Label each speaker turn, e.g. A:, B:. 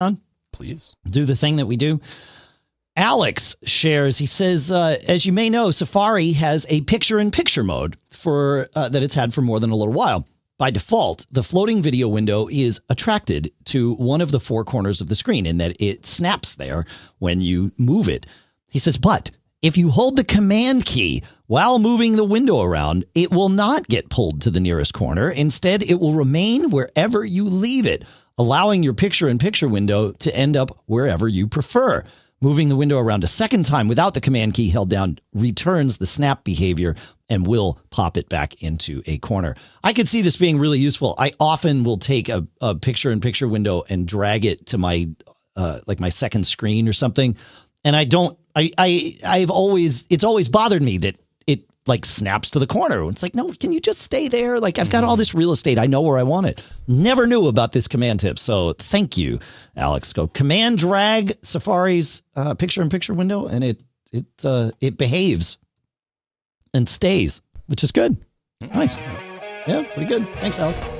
A: on?
B: Please.
A: Do the thing that we do. Alex shares. He says, uh, as you may know, Safari has a picture-in-picture mode for uh, that it's had for more than a little while. By default, the floating video window is attracted to one of the four corners of the screen in that it snaps there when you move it. He says, but if you hold the command key while moving the window around, it will not get pulled to the nearest corner. Instead, it will remain wherever you leave it, allowing your picture in picture window to end up wherever you prefer. Moving the window around a second time without the command key held down returns the snap behavior and will pop it back into a corner. I could see this being really useful. I often will take a, a picture in picture window and drag it to my uh, like my second screen or something. And I don't I I I've always it's always bothered me that like snaps to the corner. It's like, no, can you just stay there? Like I've got all this real estate. I know where I want it. Never knew about this command tip. So thank you, Alex. Go command drag Safari's uh, picture in picture window and it it uh, it behaves and stays, which is good. Nice. Yeah, pretty good. Thanks, Alex.